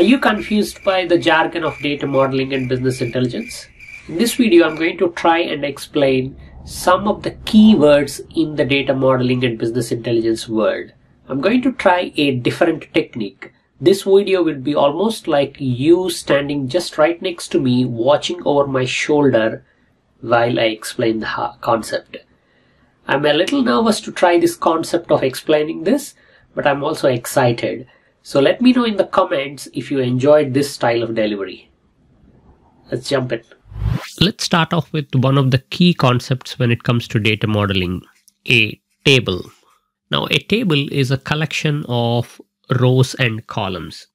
Are you confused by the jargon of data modeling and business intelligence? In this video, I'm going to try and explain some of the keywords in the data modeling and business intelligence world. I'm going to try a different technique. This video will be almost like you standing just right next to me watching over my shoulder while I explain the concept. I'm a little nervous to try this concept of explaining this, but I'm also excited. So let me know in the comments if you enjoyed this style of delivery. Let's jump in. Let's start off with one of the key concepts when it comes to data modeling, a table. Now a table is a collection of rows and columns.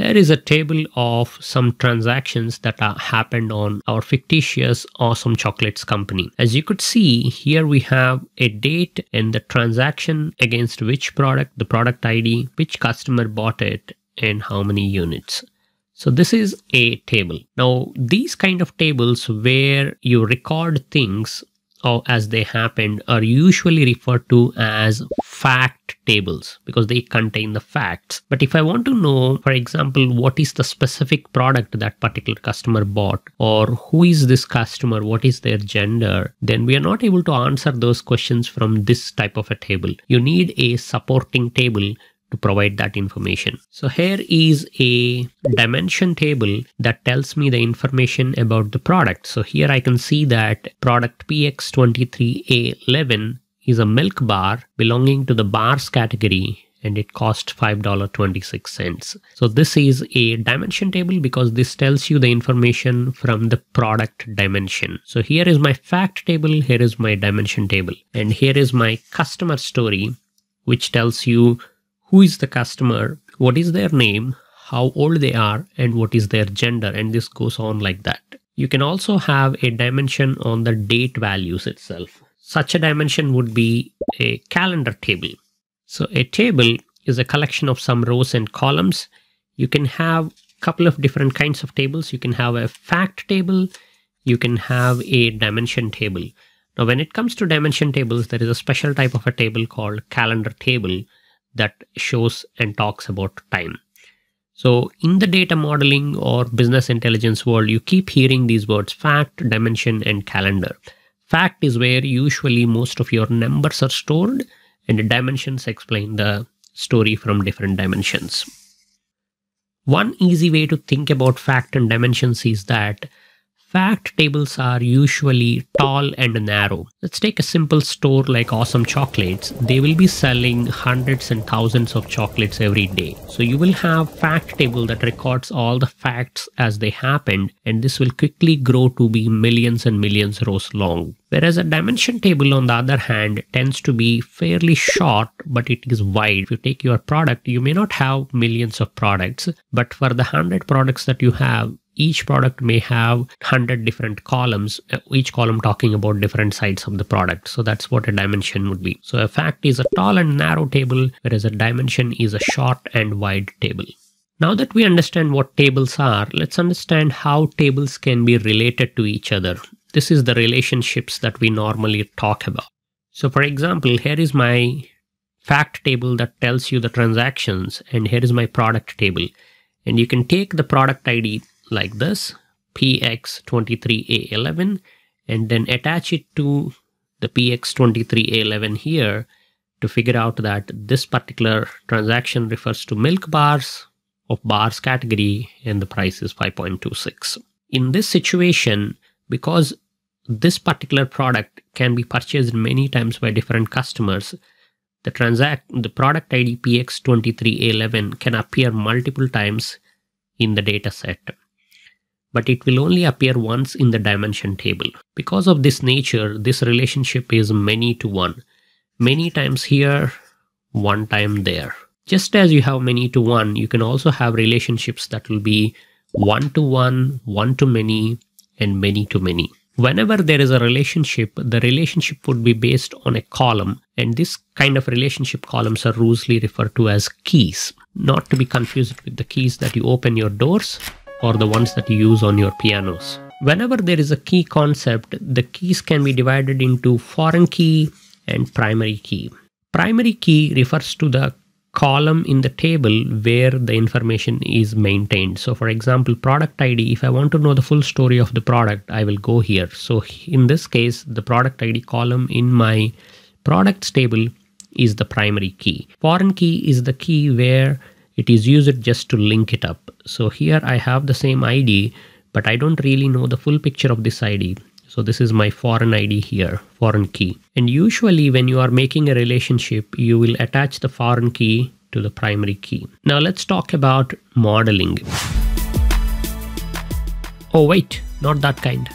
Here is a table of some transactions that are happened on our fictitious awesome chocolates company. As you could see, here we have a date and the transaction against which product, the product ID, which customer bought it, and how many units. So this is a table. Now, these kind of tables where you record things or as they happened are usually referred to as fact tables because they contain the facts. But if I want to know, for example, what is the specific product that particular customer bought or who is this customer, what is their gender, then we are not able to answer those questions from this type of a table. You need a supporting table to provide that information. So here is a dimension table that tells me the information about the product. So here I can see that product PX23A11 is a milk bar belonging to the bars category and it cost $5.26. So this is a dimension table because this tells you the information from the product dimension. So here is my fact table, here is my dimension table, and here is my customer story, which tells you who is the customer, what is their name, how old they are, and what is their gender. And this goes on like that. You can also have a dimension on the date values itself. Such a dimension would be a calendar table. So a table is a collection of some rows and columns. You can have a couple of different kinds of tables. You can have a fact table. You can have a dimension table. Now, when it comes to dimension tables, there is a special type of a table called calendar table that shows and talks about time. So in the data modeling or business intelligence world, you keep hearing these words fact, dimension, and calendar. Fact is where usually most of your numbers are stored and dimensions explain the story from different dimensions. One easy way to think about fact and dimensions is that Fact tables are usually tall and narrow. Let's take a simple store like Awesome Chocolates. They will be selling hundreds and thousands of chocolates every day. So you will have fact table that records all the facts as they happened and this will quickly grow to be millions and millions rows long. Whereas a dimension table on the other hand tends to be fairly short but it is wide. If you take your product, you may not have millions of products but for the 100 products that you have, each product may have 100 different columns, uh, each column talking about different sides of the product. So that's what a dimension would be. So a fact is a tall and narrow table, whereas a dimension is a short and wide table. Now that we understand what tables are, let's understand how tables can be related to each other. This is the relationships that we normally talk about. So for example, here is my fact table that tells you the transactions and here is my product table. And you can take the product ID like this px23a11 and then attach it to the px23a11 here to figure out that this particular transaction refers to milk bars of bars category and the price is 5.26. In this situation, because this particular product can be purchased many times by different customers, the transact the product ID px23a11 can appear multiple times in the data set but it will only appear once in the dimension table. Because of this nature, this relationship is many to one. Many times here, one time there. Just as you have many to one, you can also have relationships that will be one to one, one to many, and many to many. Whenever there is a relationship, the relationship would be based on a column, and this kind of relationship columns are loosely referred to as keys, not to be confused with the keys that you open your doors or the ones that you use on your pianos. Whenever there is a key concept, the keys can be divided into foreign key and primary key. Primary key refers to the column in the table where the information is maintained. So for example, product ID, if I want to know the full story of the product, I will go here. So in this case, the product ID column in my products table is the primary key. Foreign key is the key where it is used just to link it up. So here I have the same ID, but I don't really know the full picture of this ID. So this is my foreign ID here, foreign key. And usually when you are making a relationship, you will attach the foreign key to the primary key. Now let's talk about modeling. Oh wait, not that kind.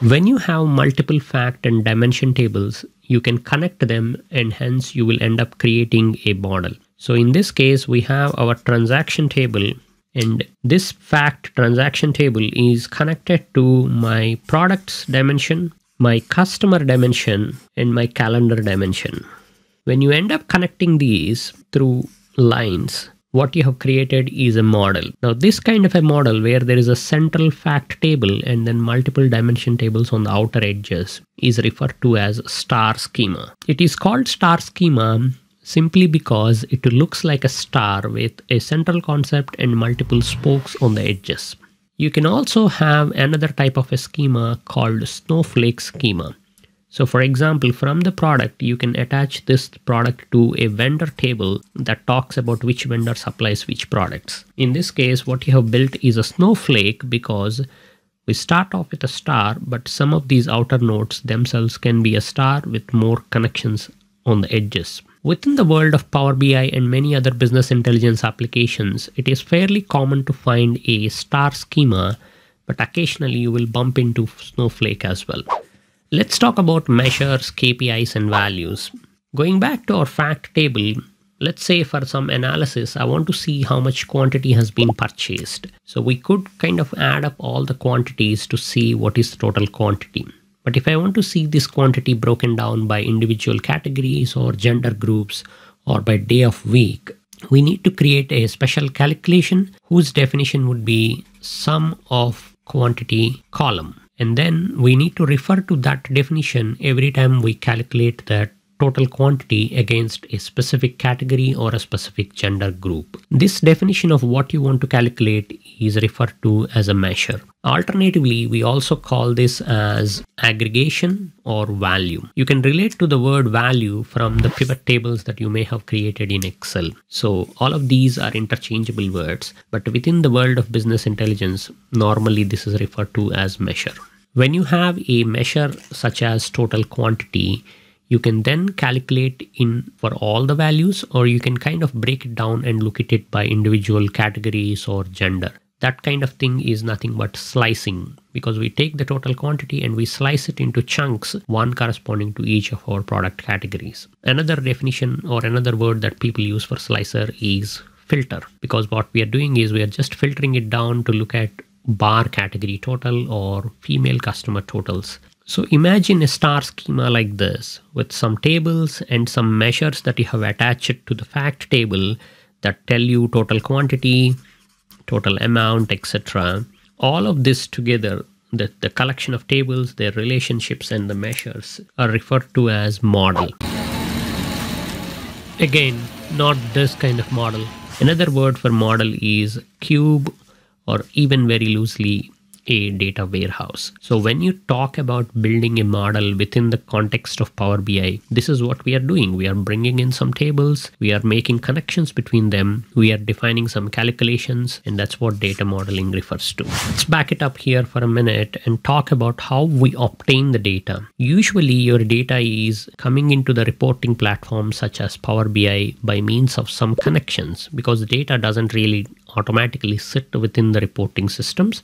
When you have multiple fact and dimension tables, you can connect them and hence you will end up creating a model. So in this case, we have our transaction table and this fact transaction table is connected to my products dimension, my customer dimension, and my calendar dimension. When you end up connecting these through lines, what you have created is a model. Now, this kind of a model where there is a central fact table and then multiple dimension tables on the outer edges is referred to as star schema. It is called star schema simply because it looks like a star with a central concept and multiple spokes on the edges. You can also have another type of a schema called snowflake schema. So for example, from the product, you can attach this product to a vendor table that talks about which vendor supplies which products. In this case, what you have built is a snowflake because we start off with a star, but some of these outer nodes themselves can be a star with more connections on the edges. Within the world of Power BI and many other business intelligence applications, it is fairly common to find a star schema, but occasionally you will bump into Snowflake as well. Let's talk about measures, KPIs, and values. Going back to our fact table, let's say for some analysis, I want to see how much quantity has been purchased. So we could kind of add up all the quantities to see what is total quantity. But if I want to see this quantity broken down by individual categories or gender groups or by day of week, we need to create a special calculation whose definition would be sum of quantity column. And then we need to refer to that definition every time we calculate that total quantity against a specific category or a specific gender group. This definition of what you want to calculate is referred to as a measure. Alternatively, we also call this as aggregation or value. You can relate to the word value from the pivot tables that you may have created in Excel. So all of these are interchangeable words, but within the world of business intelligence, normally this is referred to as measure. When you have a measure such as total quantity, you can then calculate in for all the values or you can kind of break it down and look at it by individual categories or gender that kind of thing is nothing but slicing because we take the total quantity and we slice it into chunks, one corresponding to each of our product categories. Another definition or another word that people use for slicer is filter because what we are doing is we are just filtering it down to look at bar category total or female customer totals. So imagine a star schema like this with some tables and some measures that you have attached to the fact table that tell you total quantity, total amount, etc. All of this together, the, the collection of tables, their relationships and the measures are referred to as model. Again, not this kind of model. Another word for model is cube or even very loosely a data warehouse. So when you talk about building a model within the context of Power BI, this is what we are doing. We are bringing in some tables, we are making connections between them, we are defining some calculations, and that's what data modeling refers to. Let's back it up here for a minute and talk about how we obtain the data. Usually your data is coming into the reporting platform such as Power BI by means of some connections because the data doesn't really automatically sit within the reporting systems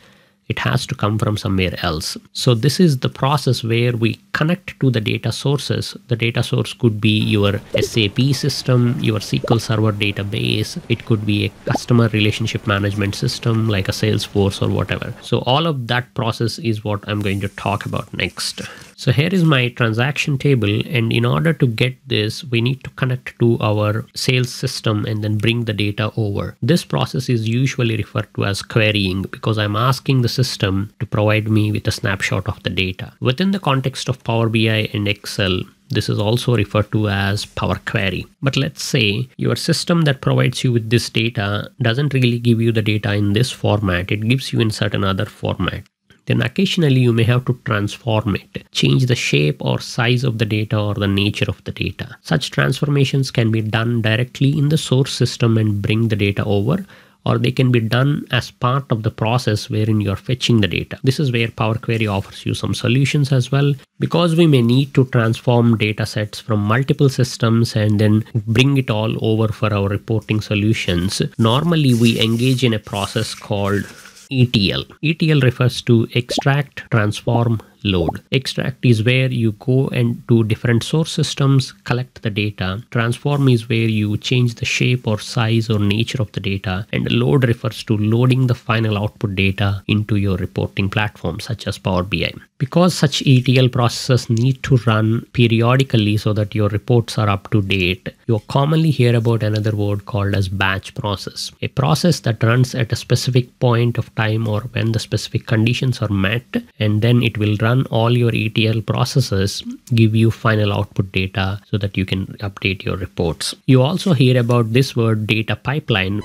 it has to come from somewhere else. So this is the process where we connect to the data sources. The data source could be your SAP system, your SQL Server database. It could be a customer relationship management system like a Salesforce or whatever. So all of that process is what I'm going to talk about next. So here is my transaction table. And in order to get this, we need to connect to our sales system and then bring the data over. This process is usually referred to as querying because I'm asking the system to provide me with a snapshot of the data. Within the context of Power BI and Excel, This is also referred to as Power Query. But let's say your system that provides you with this data doesn't really give you the data in this format. It gives you in certain other format then occasionally you may have to transform it, change the shape or size of the data or the nature of the data. Such transformations can be done directly in the source system and bring the data over or they can be done as part of the process wherein you're fetching the data. This is where Power Query offers you some solutions as well. Because we may need to transform data sets from multiple systems and then bring it all over for our reporting solutions, normally we engage in a process called ETL. ETL refers to extract, transform, load. Extract is where you go and do different source systems, collect the data. Transform is where you change the shape or size or nature of the data. And load refers to loading the final output data into your reporting platform, such as Power BI. Because such ETL processes need to run periodically so that your reports are up to date, you commonly hear about another word called as batch process. A process that runs at a specific point of time or when the specific conditions are met, and then it will run run all your ETL processes, give you final output data so that you can update your reports. You also hear about this word data pipeline.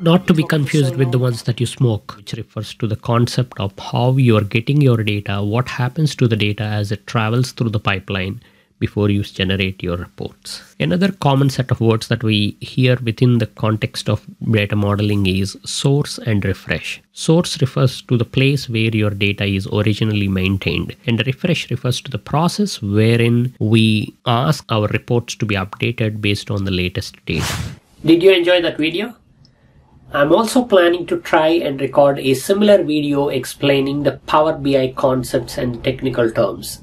Not to be confused with the ones that you smoke, which refers to the concept of how you are getting your data, what happens to the data as it travels through the pipeline, before you generate your reports. Another common set of words that we hear within the context of data modeling is source and refresh. Source refers to the place where your data is originally maintained, and refresh refers to the process wherein we ask our reports to be updated based on the latest data. Did you enjoy that video? I'm also planning to try and record a similar video explaining the Power BI concepts and technical terms.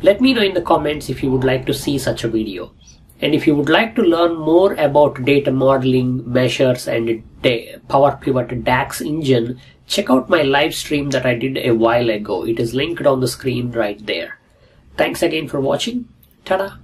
Let me know in the comments if you would like to see such a video. And if you would like to learn more about data modeling, measures, and Power Pivot DAX engine, check out my live stream that I did a while ago. It is linked on the screen right there. Thanks again for watching. Ta-da!